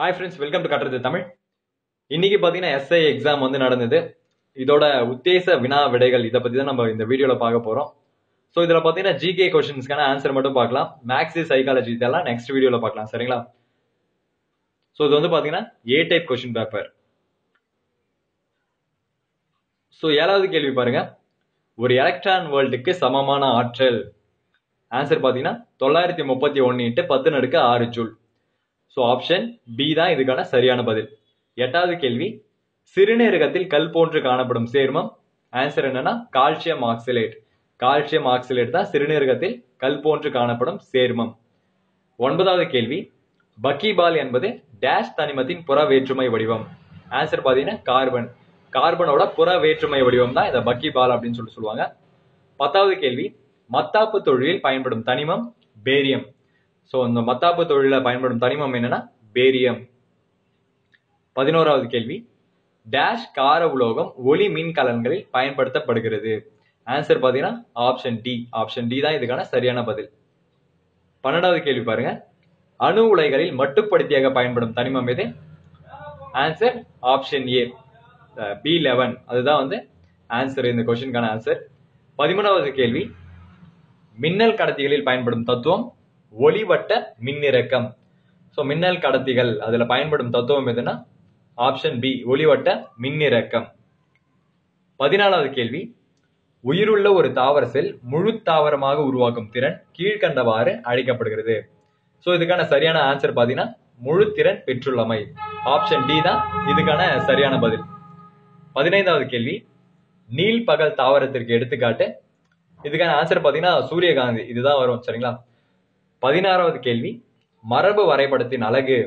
Hi friends welcome to கட்டுறது தமிழ். இன்னைக்கு பார்த்தீங்கன்னா எஸ்ஐ எக்ஸாம் வந்து நடந்தது. இதோட உத்தேச வினா விடைகள் இதை பற்றி தான் நம்ம இந்த வீடியோவில் பார்க்க போகிறோம் ஸோ இதில் பார்த்தீங்கன்னா ஜிகே கொஷின்ஸ்க்கான ஆன்சர் மட்டும் பார்க்கலாம். மேக்ஸி சைக்காலஜி இதெல்லாம் நெக்ஸ்ட் வீடியோவில் பார்க்கலாம். சரிங்களா? ஸோ இது வந்து பார்த்தீங்கன்னா A type question paper so ஏழாவது கேள்வி பாருங்க. ஒரு எலக்ட்ரான் வேர்ல்டுக்கு சமமான ஆற்றல். ஆன்சர் பார்த்தீங்கன்னா தொள்ளாயிரத்தி முப்பத்தி ஒன்று இன்ட்டு பத்து நடுக்கு ஆறு ஜூல். ஸோ ஆப்ஷன் பி தான் இதுக்கான சரியான பதில். எட்டாவது கேள்வி சிறுநீரகத்தில் கல் போன்று காணப்படும் சேர்மம் ஆன்சர் என்னன்னா கால்சியம் ஆக்சிலேட் கால்சியம் ஆக்சிலேட் தான் சிறுநீரகத்தில் கல் போன்று காணப்படும் சேர்மம். ஒன்பதாவது கேள்வி பக்கிபால் என்பது டேஷ் தனிமத்தின் புற வேற்றுமை வடிவம். ஆன்சர் பார்த்தீங்கன்னா கார்பன் கார்பனோட புற வேற்றுமை வடிவம் தான் இந்த பக்கிபால் அப்படின்னு சொல்லிட்டு சொல்லுவாங்க. பத்தாவது கேள்வி மத்தாப்பு தொழிலில் பயன்படும் தனிமம் பேரியம் ஸோ இந்த மத்தாப்பு தொழிலில் பயன்படும் தனிமம் என்னன்னா பேரியம். பதினோராவது கேள்வி. டேஷ் கார உலோகம் ஒளி மின் கலன்களில் பயன்படுத்தப்படுகிறது. ஆன்சர் பார்த்தீங்கன்னா ஆப்ஷன் டி ஆப்ஷன் டி தான் இதுக்கான சரியான பதில். பன்னெண்டாவது கேள்வி பாருங்க. அணு உலைகளில் மட்டுப்படுத்தியாக பயன்படும் தனிமம் எது? Answer option A B eleven அதுதான் வந்து ஆன்சர் இந்த கொஸ்டினுக்கான ஆன்சர் பதிமூணாவது கேள்வி. மின்னல் கடத்திகளில் பயன்படும் தத்துவம் ஒளிவட்ட மின்னிறக்கம். ஸோ மின்னல் கடத்திகள் அதில் பயன்படும் தத்துவம் எதுனா ஆப்ஷன் பி ஒளிவட்ட மின்னிறக்கம். பதினாலாவது கேள்வி. உயிருள்ள ஒரு தாவர செல் முழு தாவரமாக உருவாக்கும் திறன் கீழ்கண்டவாறு அழைக்கப்படுகிறது. ஸோ இதுக்கான சரியான ஆன்சர் பார்த்தீங்கன்னா முழு திறன் பெற்றுள்ளமை. ஆப்ஷன் டி தான் இதுக்கான சரியான பதில். பதினைந்தாவது கேள்வி. நீல் பகல் தாவரத்திற்கு எடுத்துக்காட்டு. இதுக்கான ஆன்சர் பார்த்தீங்கன்னா சூரியகாந்தி. இதுதான் வரும் சரிங்களா? பதினாறாவது கேள்வி மரபு வரைபடத்தின் அழகு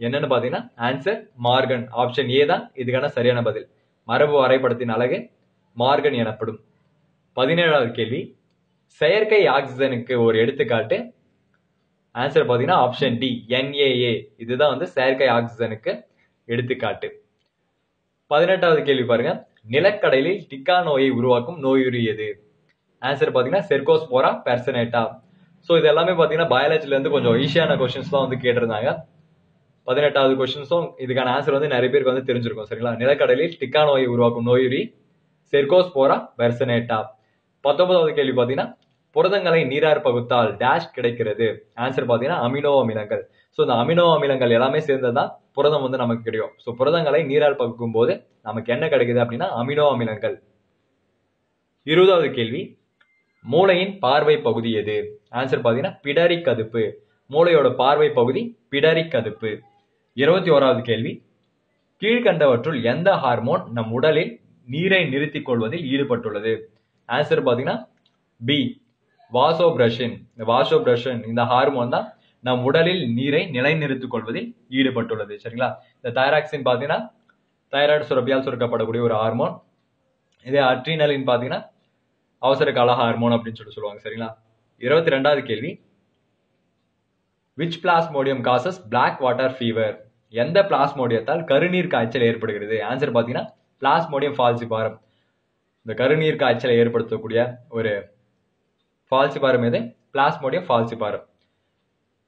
என்னன்னு பார்த்தீங்கன்னா ஆன்சர் மார்கன் ஆப்ஷன் ஏ தான் இதுக்கான சரியான பதில். மரபு வரைபடத்தின் அழகு மார்கன் எனப்படும். பதினேழாவது கேள்வி செயற்கை ஆக்சிஜனுக்கு ஒரு எடுத்துக்காட்டு. ஆன்சர் பார்த்தீங்கன்னா ஆப்ஷன் டி என்ஏஏ இதுதான் வந்து செயற்கை ஆக்சிஜனுக்கு எடுத்துக்காட்டு. பதினெட்டாவது கேள்வி பாருங்க நிலக்கடலில் டிக்கா நோயை உருவாக்கும் நோயுரியது ஆன்சர் பார்த்தீங்கன்னா செர்கோஸ்போரா பெர்சனேட்டா. ஸோ இது எல்லாமே பார்த்தீங்கன்னா பயாலஜிலேருந்து கொஞ்சம் ஈஸியான கொஷின்ஸ் தான் வந்து கேட்டிருந்தாங்க. பதினெட்டாவது கொஷின்ஸும் இதுக்கான ஆன்சர் வந்து நிறைய பேருக்கு வந்து தெரிஞ்சிருக்கும் சரிங்களா? நிலக்கடலில் டிக்கா நோயை உருவாக்கும் நோயுரி செர்கோஸ்போரா பெர்சனேட்டா. பத்தொன்பதாவது கேள்வி பார்த்தீங்கன்னா புரதங்களை நீரார் பகுத்தால் டேஷ் கிடைக்கிறது. ஆன்சர் பார்த்தீங்கன்னா அமினோ அமிலங்கள். ஸோ இந்த அமினோ அமிலங்கள் எல்லாமே சேர்ந்ததுதான் புரதம் வந்து நமக்கு கிடைக்கும். ஸோ புரதங்களை நீரால் பகுக்கும் போது நமக்கு என்ன கிடைக்குது அப்படின்னா அமினோ அமிலங்கள். இருபதாவது கேள்வி மூளையின் பார்வை பகுதி எது? ஆன்சர் பார்த்தீங்கன்னா பிடரி கதுப்பு. மூளையோட பார்வை பகுதி பிடரி கதுப்பு. இருபத்தி ஓராவது கேள்வி. கீழ்கண்டவற்றுள் எந்த ஹார்மோன் நம் உடலில் நீரை நிறுத்திக் கொள்வதில் ஈடுபட்டுள்ளது? ஆன்சர் பார்த்தீங்கன்னா பி வாசோபிரஷின் இந்த வாசோபிரஷன் இந்த ஹார்மோன் தான் நம் உடலில் நீரை நிலைநிறுத்திக் கொள்வதில் ஈடுபட்டுள்ளது. சரிங்களா? இந்த தைராக்சின் பார்த்தீங்கன்னா தைராய்டு சுரப்பியால் சுரக்கப்படக்கூடிய ஒரு ஹார்மோன் இதே அட்ரினலின் பார்த்தீங்கன்னா அவசர கால ஹார்மோன் அப்படின்னு சொல்லி சொல்லுவாங்க சரிங்களா? இருபத்தி ரெண்டாவது கேள்வி. Which plasmodium causes black water fever எந்த பிளாஸ்மோடியத்தால் கருநீர் காய்ச்சல் ஏற்படுகிறது? ஆன்சர் பார்த்தீங்கன்னா பிளாஸ்மோடியம் ஃபால்சிபாரம் இந்த கருநீர் காய்ச்சலை ஏற்படுத்தக்கூடிய ஒரு ஃபால்சிபாரம் எது? பிளாஸ்மோடியம் ஃபால்சிபாரம்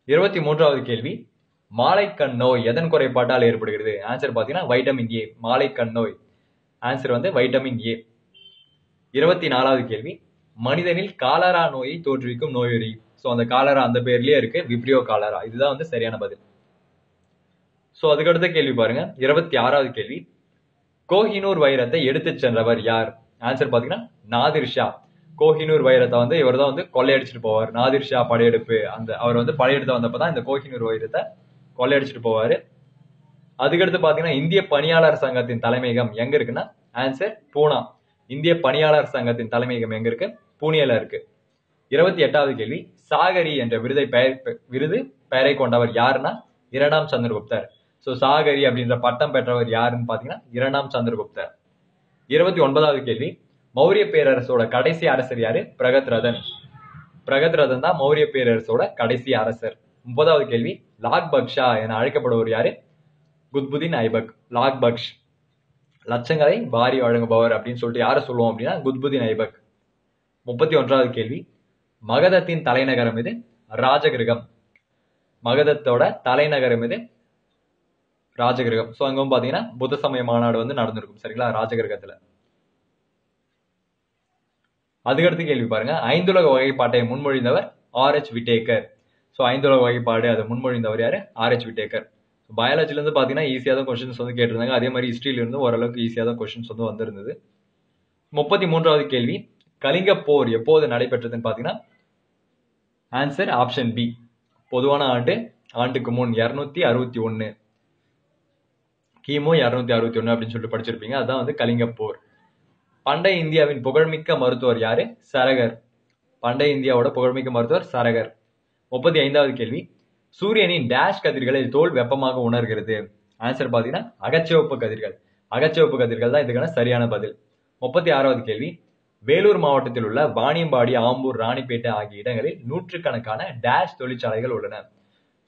இருபத்தி மூன்றாவது கேள்வி மாலைக்கண் நோய் எதன் குறைபாட்டால் ஏற்படுகிறது? ஆன்சர் பார்த்தீங்கன்னா வைட்டமின் ஏ மாலைக்கண் நோய். ஆன்சர் வந்து வைட்டமின் ஏ இருபத்தி நாலாவது கேள்வி. மனிதனில் காலரா நோயை தோற்றுவிக்கும் நோயுறி. ஸோ அந்த காலரா அந்த பேர்லயே இருக்கு. Vibrio cholera. இதுதான் வந்து சரியான பதில். ஸோ அதுக்கடுத்த கேள்வி பாருங்க. இருபத்தி ஆறாவது கேள்வி. கோஹினூர் வைரத்தை எடுத்து சென்றவர் யார்? ஆன்சர் பாத்தீங்கன்னா நாதிர் ஷா. கோஹினூர் வைரத்தை வந்து இவர் தான் வந்து கொள்ளையடிச்சிட்டு போவார். நாதிர் ஷா படையெடுப்பு. அந்த அவர் வந்து படையெடுத்து வந்தப்பதான் இந்த கோஹினூர் வைரத்தை கொள்ளையடிச்சிட்டு போவார். அதுக்கடுத்து பாத்தீங்கன்னா இந்திய பணியாளர் சங்கத்தின் தலைமையகம் எங்க இருக்குன்னா ஆன்சர் பூனா. இந்திய பணியாளர் சங்கத்தின் தலைமையகம் எங்க இருக்கு? பூனேல இருக்கு. இருபத்தி எட்டாவது கேள்வி சாகரி என்ற விருதை பெயர் விருது பெயரை கொண்டவர் யாருன்னா? இரண்டாம் சந்திரகுப்தர். ஸோ சாகரி அப்படின்ற பட்டம் பெற்றவர் யாருன்னு பாத்தீங்கன்னா இரண்டாம் சந்திரகுப்தர். இருபத்தி ஒன்பதாவது கேள்வி மௌரிய பேரரசோட கடைசி அரசர் யாரு? பிரகத் ரதன். பிரகத் ரதன் தான் மௌரிய பேரரசோட கடைசி அரசர். முப்பதாவது கேள்வி லாக் பக்ஷா என அழைக்கப்படுவர் யாரு? குத்புதீன் ஐபக் லாக் பக்ஷ் லட்சங்களை வாரி வழங்குபவர் அப்படின்னு சொல்லிட்டு யாரை சொல்லுவோம் அப்படின்னா குத்புதீன் ஐபக். முப்பத்தி ஒன்றாவது கேள்வி. மகதத்தின் தலைநகரம் இது ராஜகிருகம். மகதத்தோட தலைநகரம் இது ராஜகிரகம். ஸோ அங்கவும் பார்த்தீங்கன்னா புத்த சமய மாநாடு வந்து நடந்திருக்கும். சரிங்களா? ராஜகிரகத்தில். அதுக்கடுத்து கேள்வி பாருங்க. ஐந்துலக வகைப்பாட்டை முன்மொழிந்தவர் ஆர் எச் விட்டேக்கர். ஸோ ஐந்துலக வகைப்பாடு அதை முன்மொழிந்தவர் யாரு? R H Whittaker. பயாலஜில இருந்து ஈஸியாக தான் கொஷின்ஸ் வந்து கேட்டிருந்தாங்க. அதே மாதிரி ஹிஸ்டரியில இருந்து ஓரளவுக்கு ஈஸியாக தான் கொஷின்ஸ் வந்து வந்திருந்தது. முப்பத்தி மூன்றாவது கேள்வி. கலிங்க போர் எப்போது நடைபெற்றதுன்னு பார்த்தீங்கன்னா ஆன்சர் ஆப்ஷன் பி பொதுவான ஆண்டு ஆண்டுக்கு முன் இரநூத்தி அறுபத்தி ஒன்று கிமு இரநூத்தி அறுபத்தி ஒன்று அப்படின்னு சொல்லிட்டு படிச்சிருப்பீங்க. அதான் வந்து கலிங்க போர். பண்டைய இந்தியாவின் புகழ்மிக்க மருத்துவர் யாரு? சரகர். பண்டைய இந்தியாவோட புகழ்மிக்க மருத்துவர் சரகர். முப்பத்தி ஐந்தாவது கேள்வி. சூரியனின் டேஷ் கதிர்களை தோல் வெப்பமாக உணர்கிறது. ஆன்சர் பார்த்தீங்கன்னா அகச்சிவப்பு கதிர்கள். அகச்சிவப்பு கதிர்கள் தான் இதுக்கான சரியான பதில். முப்பத்தி ஆறாவது கேள்வி. வேலூர் மாவட்டத்தில் உள்ள வாணியம்பாடி ஆம்பூர் ராணிப்பேட்டை ஆகிய இடங்களில் நூற்றுக்கணக்கான டேஷ் தொழிற்சாலைகள் உள்ளன.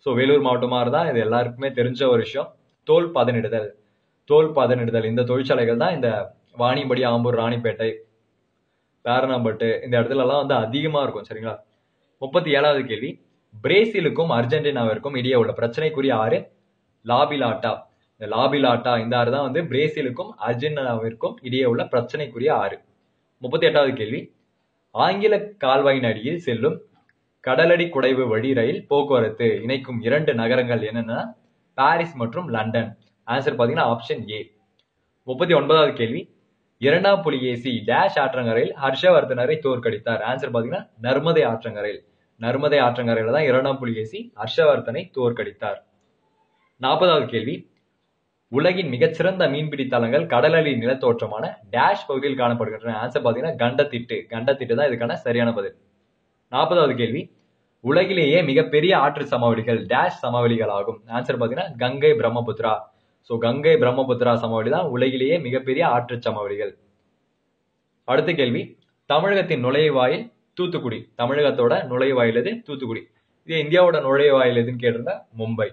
ஸோ வேலூர் மாவட்டமாக இருந்தால் இது எல்லாருக்குமே தெரிஞ்ச ஒரு விஷயம். தோல் பதனிடுதல். தோல் பதனிடுதல். இந்த தொழிற்சாலைகள் தான் இந்த வாணியம்பாடி ஆம்பூர் ராணிப்பேட்டை பேரணாம்பட்டு இந்த இடத்துலலாம் வந்து அதிகமாக இருக்கும் சரிங்களா? முப்பத்தி ஏழாவது கேள்வி. பிரேசிலுக்கும் அர்ஜென்டினாவிற்கும் இடையே உள்ள பிரச்சனைக்குரிய ஆறு லாபிலாட்டா. இந்த லாபிலாட்டா இந்த ஆறு தான் வந்து பிரேசிலுக்கும் அர்ஜென்டினாவிற்கும் இடையே உள்ள பிரச்சனைக்குரிய ஆறு. முப்பத்தி எட்டாவது கேள்வி. ஆங்கில கால்வாயின் அடியில் செல்லும் கடலடி குடைவு வழி ரயில் போக்குவரத்து இணைக்கும் இரண்டு நகரங்கள் என்னென்னா பாரிஸ் மற்றும் லண்டன். ஆன்சர் பார்த்தீங்கன்னா ஆப்ஷன் ஏ. முப்பத்தி ஒன்பதாவது கேள்வி. இரண்டாம் புலிகேசி டேஷ் ஆற்றங்கரையில் ஹர்ஷவர்தனரை தோற்கடித்தார். ஆன்சர் பார்த்தீங்கன்னா நர்மதை ஆற்றங்கரையில். நர்மதை ஆற்றங்கரையில தான் இரண்டாம் புலிகேசி ஹர்ஷவர்தனை தோற்கடித்தார். நாற்பதாவது கேள்வி. உலகின் மிகச்சிறந்த மீன்பிடி தலங்கள் கடலடி நிலத்தோற்றமான டேஷ் பகுதியில் காணப்படுகின்றன. ஆன்சர் பார்த்தீங்கன்னா கண்டத்திட்டு. கண்டத்திட்டு தான் இதுக்கான சரியான பதில். நாற்பதாவது கேள்வி. உலகிலேயே மிகப்பெரிய ஆற்று சமவெளிகள் டேஷ் சமவெளிகள் ஆகும். ஆன்சர் பார்த்தீங்கன்னா கங்கை பிரம்மபுத்திரா. ஸோ கங்கை பிரம்மபுத்திரா சமவெளி தான் உலகிலேயே மிகப்பெரிய ஆற்று சமவெளிகள். அடுத்த கேள்வி. தமிழகத்தின் நுழைவாயில் தூத்துக்குடி. தமிழகத்தோட நுழைவாயில் எது? தூத்துக்குடி. இது இந்தியாவோட நுழைவாயில் எதுன்னு கேட்டிருந்தா மும்பை.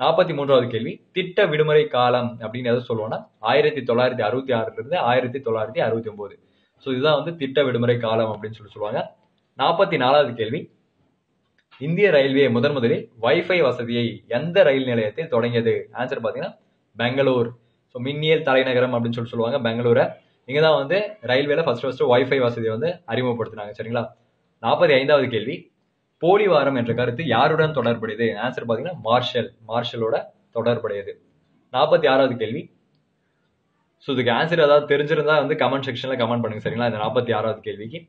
நாற்பத்தி மூன்றாவது கேள்வி. திட்ட விடுமுறை காலம் அப்படின்னு எதை சொல்லுவோம்னா ஆயிரத்தி தொள்ளாயிரத்தி அறுபத்தி ஆறுல இருந்து ஆயிரத்தி தொள்ளாயிரத்தி அறுபத்தி ஒன்பது ஸோ இதுதான் வந்து திட்ட விடுமுறை காலம் அப்படின்னு சொல்லி சொல்லுவாங்க. நாற்பத்தி நாலாவது கேள்வி. இந்திய ரயில்வே முதன் முதலில் வைஃபை வசதியை எந்த ரயில் நிலையத்தில் தொடங்கியது? ஆன்சர் பார்த்தீங்கன்னா பெங்களூர். ஸோ மின்னியல் தலைநகரம் அப்படின்னு சொல்லி சொல்லுவாங்க பெங்களூரை. இங்கே தான் வந்து ரயில்வேல ஃபர்ஸ்ட் ஃபர்ஸ்ட் வைஃபை வசதியை வந்து அறிமுகப்படுத்தினாங்க சரிங்களா? நாற்பத்தி ஐந்தாவது கேள்வி. போலிவாரம் என்ற கருத்து யாருடன் தொடர்புடையது? ஆன்சர் பார்த்தீங்கன்னா மார்ஷல் மார்ஷலோட தொடர்புடையது. நாற்பத்தி ஆறாவது கேள்வி. ஸோ இதுக்கு ஆன்சர் ஏதாவது தெரிஞ்சிருந்தா வந்து கமெண்ட் செக்ஷனில் கமெண்ட் பண்ணுங்க சரிங்களா? இந்த நாற்பத்தி ஆறாவது கேள்விக்கு.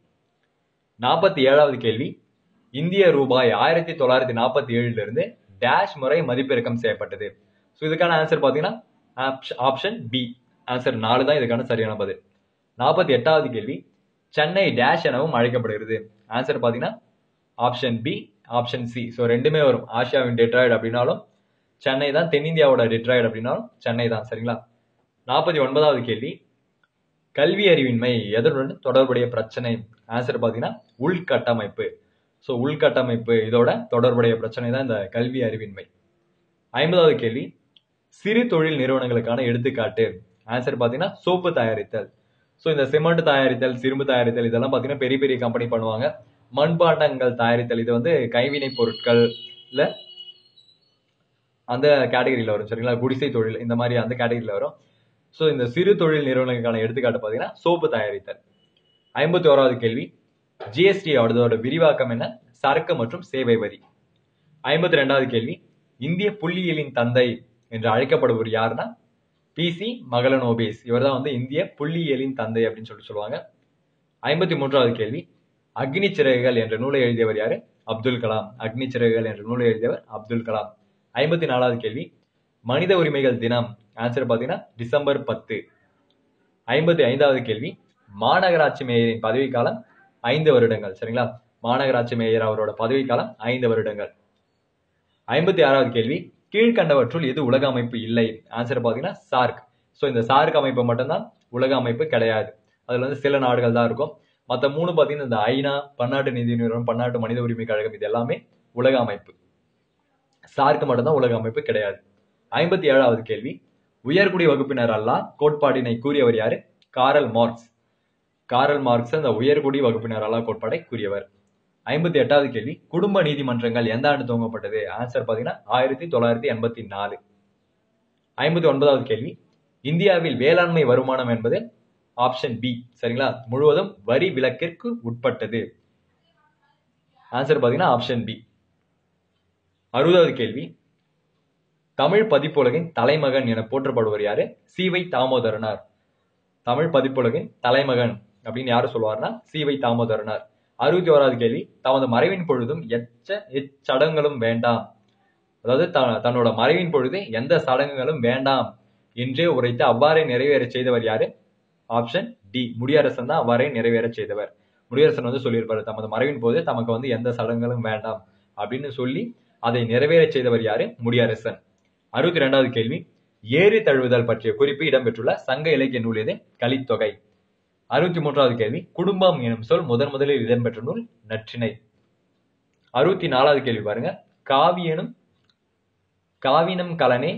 நாற்பத்தி ஏழாவது கேள்வி. இந்திய ரூபாய் ஆயிரத்தி தொள்ளாயிரத்தி நாற்பத்தி ஏழுலேருந்து டேஷ் முறை மதிப்பிறக்கம் செய்யப்பட்டது. ஸோ இதுக்கான ஆன்சர் பார்த்தீங்கன்னா ஆப்ஷன் பி ஆன்சர் நாலு தான் இதுக்கான சரியான பதில். நாற்பத்தி எட்டாவது கேள்வி சென்னை டேஷ் எனவும் அழைக்கப்படுகிறது. ஆன்சர் பார்த்தீங்கன்னா option B option C so ரெண்டுமே வரும். ஆசியாவின் டெட்ராய்டு அப்படின்னாலும் சென்னை தான் தென்னிந்தியாவோட டெட்ராய்டு அப்படின்னாலும் சென்னை தான். சரிங்களா? நாற்பத்தி ஒன்பதாவது கேள்வி கல்வி அறிவின்மை எதனுடன் தொடர்புடைய பிரச்சனை? ஆன்சர் பார்த்தீங்கன்னா உள்கட்டமைப்பு. ஸோ உள்கட்டமைப்பு இதோட தொடர்புடைய பிரச்சனை தான் இந்த கல்வி அறிவின்மை. ஐம்பதாவது கேள்வி சிறு தொழில் நிறுவனங்களுக்கான எடுத்துக்காட்டு. ஆன்சர் பார்த்தீங்கன்னா சோப்பு தயாரித்தல். ஸோ இந்த சிமெண்ட் தயாரித்தல் சிறும்பு தயாரித்தல் இதெல்லாம் பார்த்தீங்கன்னா பெரிய பெரிய கம்பெனி பண்ணுவாங்க. மண்பாண்டங்கள் தயாரித்தல் இது வந்து கைவினை பொருட்கள்ல அந்த கேட்டகரியில் வரும். சரிங்களா? குடிசை தொழில் இந்த மாதிரி அந்த கேட்டகரியில் வரும். ஸோ இந்த சிறு தொழில் நிறுவனங்களுக்கான எடுத்துக்காட்டு பார்த்தீங்கன்னா சோப்பு தயாரித்தல். ஐம்பத்தி ஓராவது கேள்வி ஜிஎஸ்டி அதோட விரிவாக்கம் என்ன? சரக்கு மற்றும் சேவை வரி. ஐம்பத்தி ரெண்டாவது கேள்வி. இந்திய புள்ளியியலின் தந்தை என்று அழைக்கப்படுவர் யாருன்னா பிசி மகளனோபேஸ் இவர் தான் வந்து இந்திய புள்ளியியலின் தந்தை அப்படின்னு சொல்லிட்டு சொல்லுவாங்க. ஐம்பத்தி மூன்றாவது கேள்வி. அக்னி சிறகுகள் என்ற நூலை எழுதியவர் யாரு? அப்துல் கலாம். அக்னி சிறகுகள் என்ற நூலை எழுதியவர் அப்துல் கலாம். ஐம்பத்தி நாலாவது கேள்வி. மனித உரிமைகள் தினம். ஆன்சர் பார்த்தீங்கன்னா டிசம்பர் பத்து. ஐம்பத்தி ஐந்தாவது கேள்வி. மாநகராட்சி மேயரின் பதவிக்காலம் ஐந்து வருடங்கள். சரிங்களா? மாநகராட்சி மேயர் அவரோட பதவிக்காலம் ஐந்து வருடங்கள். ஐம்பத்தி ஆறாவது கேள்வி. கீழ்கண்டவற்றுள் எது உலக அமைப்பு இல்லை? ஆன்சர் பார்த்தீங்கன்னா சார்க் ஸோ இந்த சார்க் அமைப்பு மட்டும்தான் உலக அமைப்பு கிடையாது. அதில் வந்து சில நாடுகள் தான் இருக்கும். மற்ற மூணு பார்த்தீங்கன்னா இந்த ஐநா பன்னாட்டு நிதி நிறுவனம் பன்னாட்டு மனித உரிமை கழகம் இது எல்லாமே உலக அமைப்பு. சார்க்கு மட்டும்தான் உலக அமைப்பு கிடையாது. ஐம்பத்தி ஏழாவது கேள்வி. உயர்குடி வகுப்பினர் அல்லா கோட்பாடினை கூறியவர் யாரு? Karl Marx. காரல் மார்க்ஸ் அந்த உயர்குடி வகுப்பினர் அல்லா கோட்பாடை கூறியவர். ஐம்பத்தி எட்டாவது கேள்வி. குடும்ப நீதிமன்றங்கள் எந்த ஆண்டு துவங்கப்பட்டது? ஆன்சர் பார்த்தீங்கன்னா ஆயிரத்தி தொள்ளாயிரத்தி எண்பத்தி நாலு. ஐம்பத்தி ஒன்பதாவது கேள்வி. இந்தியாவில் வேளாண்மை வருமானம் என்பது ஆப்ஷன் பி சரிங்களா? முழுவதும் வரி விலக்கிற்கு உட்பட்டது. ஆன்சர் பார்த்தீங்கன்னா ஆப்ஷன் பி அறுபதாவது கேள்வி. தமிழ் பதிப்புலகின் தலைமகன் என போற்றப்படுவர் யாரு? சிவை தாமோதரனார். தமிழ் பதிப்புலகின் தலைமகன் அப்படின்னு யாரு சொல்லுவார்னா சிவை தாமோதரனார். அறுபத்தி ஓராவது கேள்வி. தமது மறைவின் பொழுதும் எச்ச எச்சடங்களும் வேண்டாம். அதாவது த- தன்னோட மறைவின் பொழுது எந்த சடங்குகளும் வேண்டாம். என்றே உரைத்து அவ்வாறே நிறைவேற செய்தவர் யாரு? ஆப்ஷன் டி முடியரசன் தான் அவ்வாறே நிறைவேற செய்தவர். முடியரசன் வந்து சொல்லியிருப்பாரு தமது மறைவின் போது தமக்கு வந்து எந்த சடங்குகளும் வேண்டாம். அப்படின்னு சொல்லி அதை நிறைவேற செய்தவர் யாரு? முடியரசன். அறுபத்தி ரெண்டாவது கேள்வி. ஏறு தழுவுதல் பற்றிய குறிப்பு இடம்பெற்றுள்ள சங்க இலக்கிய நூல் எது? கலித்தொகை. அறுபத்தி மூன்றாவது கேள்வி. குடும்பம் எனும் சொல் முதன் முதலில் இடம்பெற்ற நூல் நற்றினை அறுபத்தி நாலாவது கேள்வி பாருங்க. காவியனும் காவினம் கலனே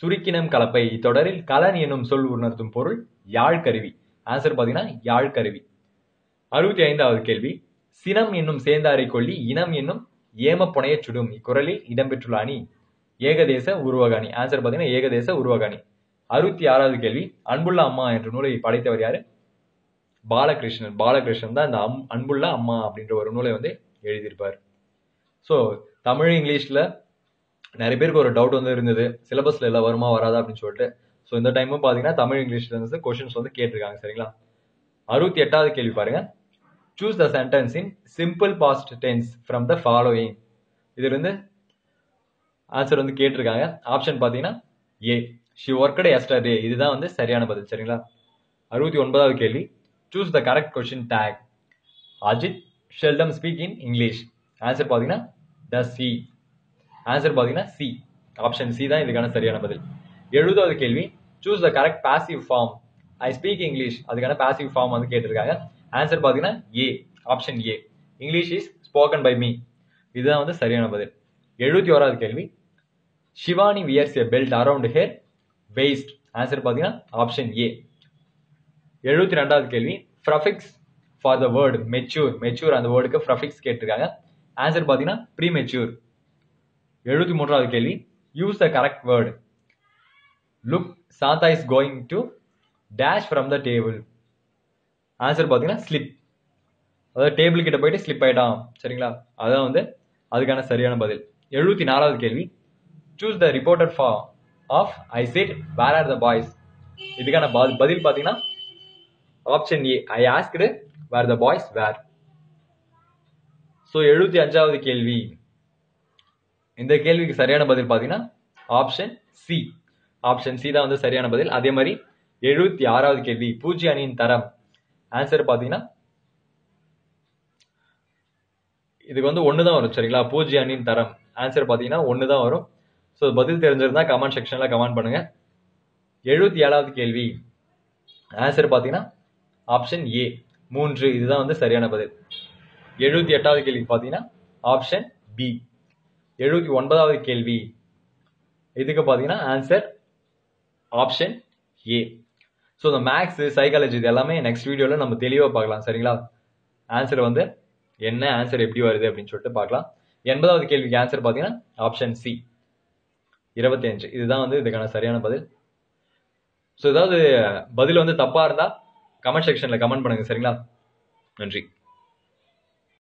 சுருக்கினம் கலப்பை. இத்தொடரில் கலன் எனும் சொல் உணர்த்தும் பொருள் யாழ் கருவி ஆன்சர் பார்த்தீங்கன்னா யாழ் கருவி அறுபத்தி ஐந்தாவது கேள்வி. சினம் என்னும் சேந்தாரை கொல்லி இனம் என்னும் ஏமப்புனையச் சுடும். இக்குறளில் இடம்பெற்றுள்ள அணி ஏகதேச உருவக அணி ஆன்சர் பார்த்தீங்கன்னா ஏகதேச உருவக அணி அறுபத்தி ஆறாவது கேள்வி. அன்புள்ள அம்மா என்ற நூலை படைத்தவர் யாரு? பாலகிருஷ்ணன் பாலகிருஷ்ணன் தான் இந்த அம் அன்புள்ள அம்மா அப்படின்ற ஒரு நூலை வந்து எழுதியிருப்பார். ஸோ தமிழ் இங்கிலீஷில் நிறைய பேருக்கு ஒரு டவுட் வந்து இருந்தது. சிலபஸில் எல்லாம் வருமா வராதா அப்படின்னு சொல்லிட்டு. ஸோ இந்த டைமும் பார்த்தீங்கன்னா தமிழ் இங்கிலீஷில் இருந்து கொஷின்ஸ் வந்து கேட்டிருக்காங்க சரிங்களா? அறுபத்தி எட்டாவது கேள்வி பாருங்க. Choose the sentence in simple past tense from the following இது இருந்து ஆன்சர் வந்து கேட்டிருக்காங்க. ஆப்ஷன் பார்த்தீங்கன்னா ஏ ஷி ஒர்க்கட் எஸ்டர்டே இதுதான் வந்து சரியான பதில் சரிங்களா? அறுபத்தி ஒன்பதாவது கேள்வி. Choose the correct question tag Ajit seldom speak in English answer பார்த்தீங்கன்னா த சி ஆன்சர் பார்த்தீங்கன்னா சி ஆப்ஷன் சி தான் இதுக்கான சரியான பதில். எழுபதாவது கேள்வி. Choose the correct passive form I speak English அதுக்கான பாசிவ் ஃபார்ம் வந்து கேட்டிருக்காங்க. ஆன்சர் பார்த்தீங்கன்னா A option A English is spoken by me இதுதான் வந்து சரியான பதில். எழுபத்தி ஓராவது கேள்வி. Shivani wears a belt around her waist answer பார்த்தீங்கன்னா ஆப்ஷன் ஏ எழுபத்தி ரெண்டாவது கேள்வி. Prefix for the word mature mature அந்த வேர்டுக்கு ப்ரஃபிக்ஸ் கேட்டிருக்காங்க. ஆன்சர் பார்த்தீங்கன்னா ப்ரீ மெச்சூர் எழுபத்தி மூன்றாவது கேள்வி. Use the correct word look Shanta is going to dash from the table answer பார்த்தீங்கன்னா ஸ்லிப் அதாவது டேபிள் கிட்ட போயிட்டு ஸ்லிப் ஆயிட்டான். சரிங்களா? அதான் வந்து அதுக்கான சரியான பதில். எழுபத்தி நாலாவது கேள்வி. Choose the reported for of I said where are the boys இதுக்கான பதில் பார்த்தீங்கன்னா option A I asked where the boys were so எழுபத்தி அஞ்சாவது கேள்வி. இந்த கேள்விக்கு சரியான பதில் பார்த்தீங்கன்னா ஆப்ஷன் சி ஆப்ஷன் சி தான் வந்து சரியான பதில். அதே மாதிரி எழுபத்தி ஆறாவது கேள்வி பூஜ்ய அணியின் தரம். ஆன்சர் பார்த்தீங்கன்னா இதுக்கு வந்து ஒன்று தான் வரும் சரிங்களா? பூஜ்ய அணியின் தரம். ஆன்சர் பார்த்தீங்கன்னா ஒன்று தான் வரும். ஸோ பதில் தெரிஞ்சிருந்தா கமெண்ட் செக்ஷனில் கமெண்ட் பண்ணுங்க. எழுபத்தி ஏழாவது கேள்வி. ஆன்சர் பார்த்தீங்கன்னா ஆப்ஷன் ஏ மூன்று இதுதான் வந்து சரியான பதில். எழுபத்தி எட்டாவது கேள்வி பார்த்தீங்கன்னா ஆப்ஷன் பி எழுபத்தி ஒன்பதாவது கேள்வி. இதுக்கு பார்த்தீங்கன்னா ஆன்சர் ஆப்ஷன் ஏ ஸோ இந்த மேக்ஸ் சைக்காலஜி இது எல்லாமே நெக்ஸ்ட் வீடியோவில் நம்ம தெளிவாக பார்க்கலாம் சரிங்களா? ஆன்சர் வந்து என்ன ஆன்சர் எப்படி வருது அப்படின்னு சொல்லிட்டு பார்க்கலாம். எண்பதாவது கேள்விக்கு ஆன்சர் பார்த்தீங்கன்னா ஆப்ஷன் சி இருபத்தி அஞ்சு இதுதான் வந்து இதுக்கான சரியான பதில். ஸோ ஏதாவது பதில் வந்து தப்பாக இருந்தால் கமெண்ட் செக்ஷனில் கமெண்ட் பண்ணுங்கள் சரிங்களா? நன்றி.